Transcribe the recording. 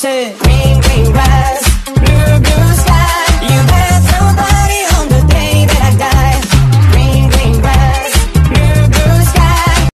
concern. Ring, ring, rise.